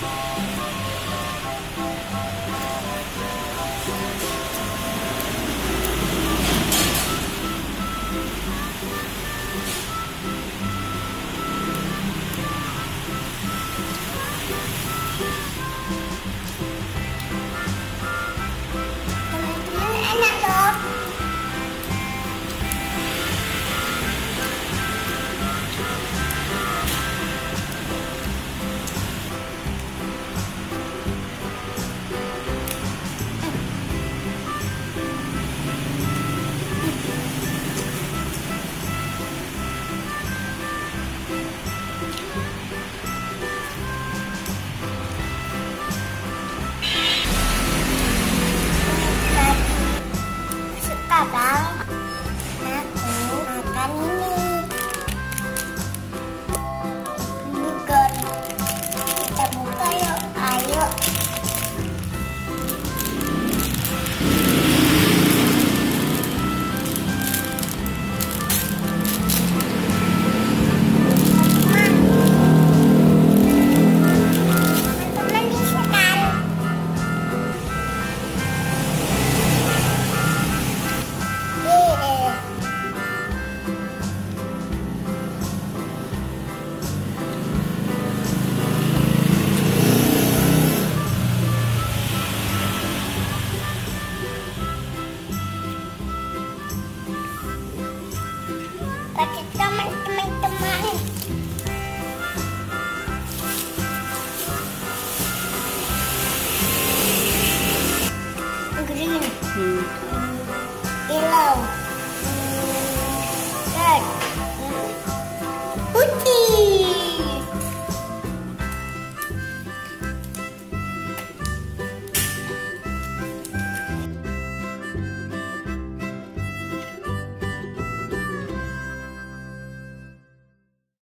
fall.